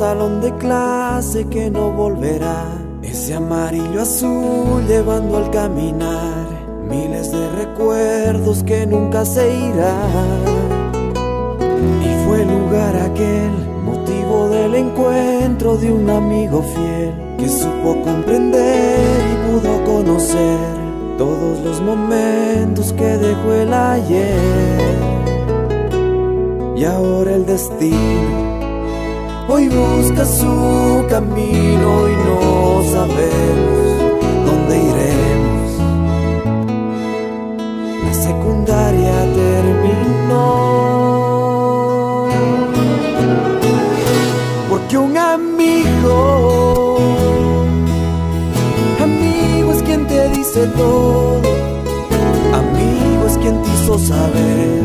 salón de clase que no volverá. Ese amarillo azul llevando al caminar miles de recuerdos que nunca se irán. Y fue lugar aquel, motivo del encuentro de un amigo fiel que supo comprender y pudo conocer todos los momentos que dejó el ayer. Y ahora el destino hoy busca su camino y no sabemos dónde iremos. La secundaria terminó. Porque un amigo, amigo es quien te dice todo, amigo es quien te hizo saber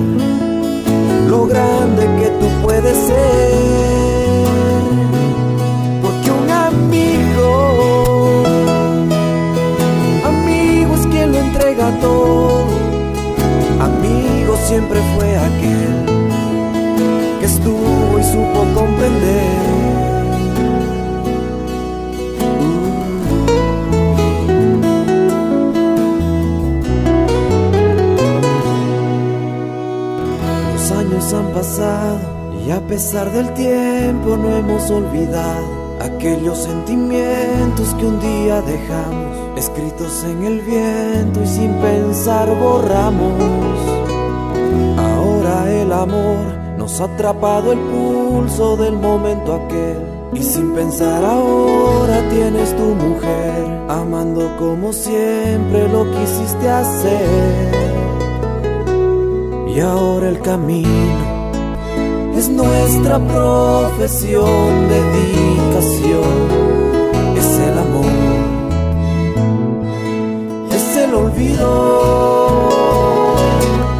Amigo siempre fue aquel que estuvo y supo comprender. Los años han pasado y a pesar del tiempo no hemos olvidado aquellos sentimientos que un día dejamos escritos en el viento y sin pensar borramos. Ahora el amor nos ha atrapado el pulso del momento aquel y sin pensar ahora tienes tu mujer amando como siempre lo quisiste hacer. Y ahora el camino es nuestra profesión, dedicación, es el amor, es el olvido,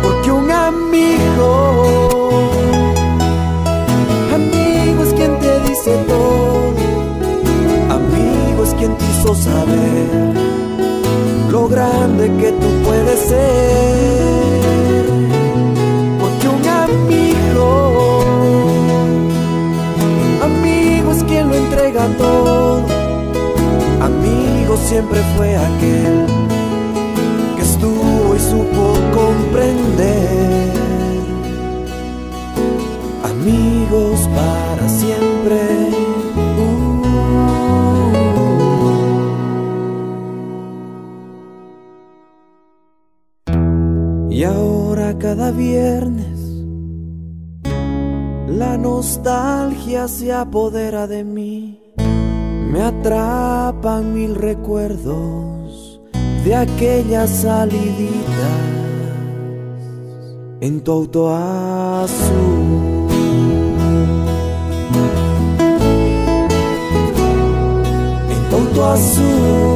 porque un amigo, amigo es quien te dice todo, amigo es quien te hizo saber lo grande que tú puedes ser. Quien lo entrega todo. Amigo siempre fue aquel que estuvo y supo comprender. Amigos para siempre. Uh. Y ahora cada viernes la nostalgia se apodera de mí. Me atrapan mil recuerdos de aquellas saliditas en tu auto azul. En tu auto azul.